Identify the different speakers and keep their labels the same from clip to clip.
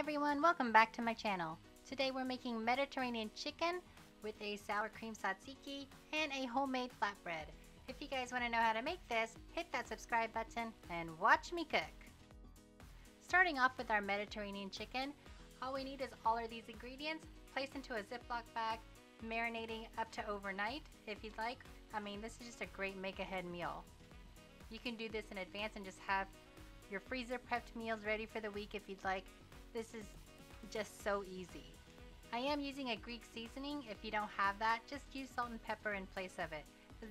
Speaker 1: everyone, welcome back to my channel. Today we're making Mediterranean chicken with a sour cream tzatziki and a homemade flatbread. If you guys want to know how to make this, hit that subscribe button and watch me cook. Starting off with our Mediterranean chicken, all we need is all of these ingredients placed into a Ziploc bag, marinating up to overnight if you'd like. I mean, this is just a great make ahead meal. You can do this in advance and just have your freezer prepped meals ready for the week if you'd like. This is just so easy. I am using a Greek seasoning. If you don't have that, just use salt and pepper in place of it.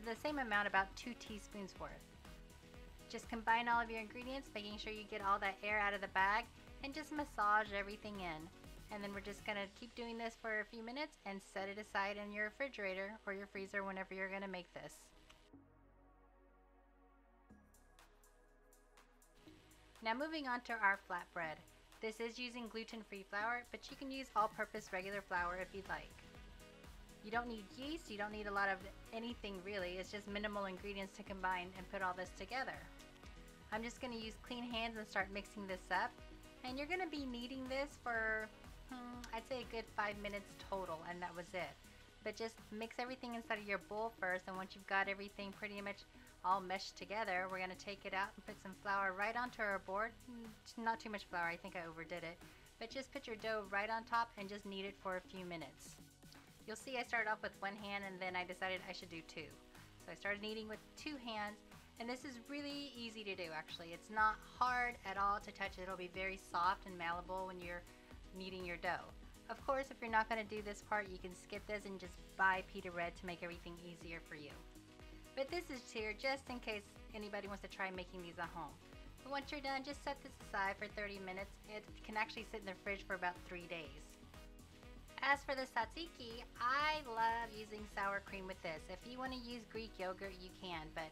Speaker 1: The same amount, about two teaspoons worth. Just combine all of your ingredients, making sure you get all that air out of the bag, and just massage everything in. And then we're just gonna keep doing this for a few minutes and set it aside in your refrigerator or your freezer whenever you're gonna make this. Now moving on to our flatbread. This is using gluten-free flour, but you can use all-purpose regular flour if you'd like. You don't need yeast, you don't need a lot of anything really, it's just minimal ingredients to combine and put all this together. I'm just going to use clean hands and start mixing this up. And you're going to be kneading this for, hmm, I'd say a good 5 minutes total, and that was it. But just mix everything inside of your bowl first, and once you've got everything pretty much all meshed together, we're going to take it out and put some flour right onto our board. Hmm, not too much flour, I think I overdid it. But just put your dough right on top and just knead it for a few minutes. You'll see I started off with one hand and then I decided I should do two. So I started kneading with two hands and this is really easy to do actually. It's not hard at all to touch. It'll be very soft and malleable when you're kneading your dough. Of course, if you're not going to do this part, you can skip this and just buy pita bread to make everything easier for you. But this is here just in case anybody wants to try making these at home. But once you're done, just set this aside for 30 minutes. It can actually sit in the fridge for about three days. As for the tzatziki, I love using sour cream with this. If you want to use Greek yogurt, you can, but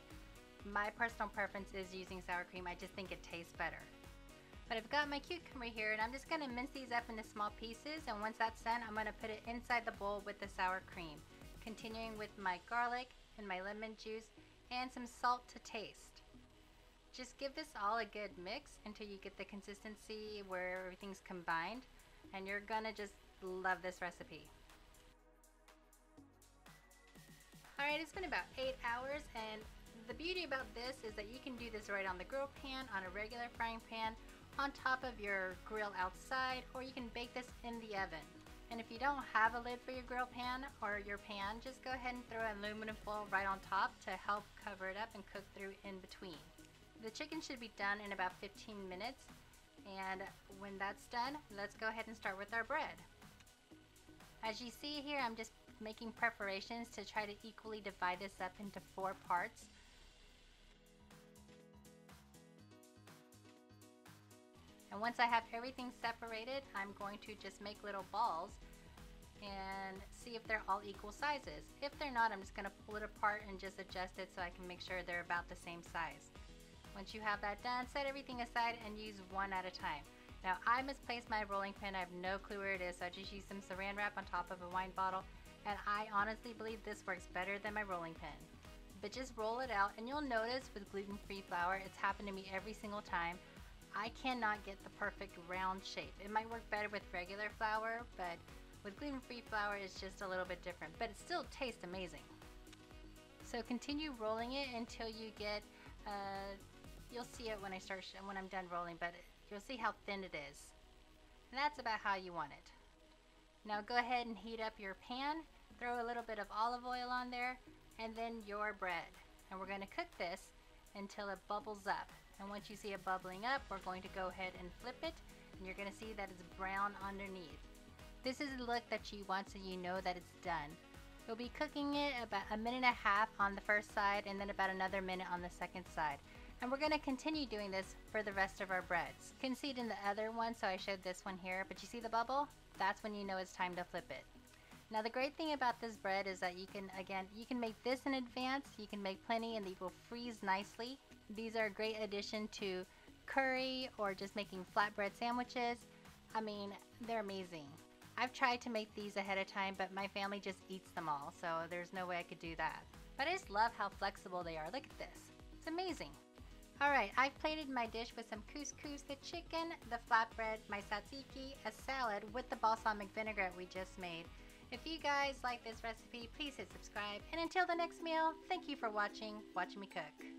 Speaker 1: my personal preference is using sour cream. I just think it tastes better. But I've got my cucumber here and I'm just to mince these up into small pieces and once that's done I'm to put it inside the bowl with the sour cream. Continuing with my garlic and my lemon juice and some salt to taste. Just give this all a good mix until you get the consistency where everything's combined and you're gonna just love this recipe. Alright, it's been about 8 hours and the beauty about this is that you can do this right on the grill pan, on a regular frying pan, on top of your grill outside, or you can bake this in the oven. And if you don't have a lid for your grill pan or your pan, just go ahead and throw an aluminum foil right on top to help cover it up and cook through in between. The chicken should be done in about 15 minutes and when that's done, let's go ahead and start with our bread. As you see here, I'm just making preparations to try to equally divide this up into four parts. And once I have everything separated, I'm going to just make little balls and see if they're all equal sizes. If they're not, I'm just going to pull it apart and just adjust it so I can make sure they're about the same size. Once you have that done, set everything aside and use one at a time. Now I misplaced my rolling pin, I have no clue where it is, so I just used some saran wrap on top of a wine bottle and I honestly believe this works better than my rolling pin. But just roll it out and you'll notice with gluten-free flour, it's happened to me every single time. I cannot get the perfect round shape. It might work better with regular flour, but with gluten-free flour it's just a little bit different, but it still tastes amazing. So continue rolling it until you get, uh, you'll see it when I start, when I'm done rolling, but you'll see how thin it is. And that's about how you want it. Now go ahead and heat up your pan, throw a little bit of olive oil on there, and then your bread. And we're going to cook this until it bubbles up. And once you see it bubbling up, we're going to go ahead and flip it, and you're going to see that it's brown underneath. This is the look that you want so you know that it's done. You'll be cooking it about a minute and a half on the first side and then about another minute on the second side. And we're going to continue doing this for the rest of our breads. You can see it in the other one, so I showed this one here, but you see the bubble? That's when you know it's time to flip it. Now the great thing about this bread is that you can, again, you can make this in advance, you can make plenty and they will freeze nicely. These are a great addition to curry or just making flatbread sandwiches. I mean, they're amazing. I've tried to make these ahead of time, but my family just eats them all, so there's no way I could do that. But I just love how flexible they are. Look at this. It's amazing. Alright, I've plated my dish with some couscous, the chicken, the flatbread, my tzatziki, a salad with the balsamic vinaigrette we just made. If you guys like this recipe, please hit subscribe. And until the next meal, thank you for watching WatchMiCook.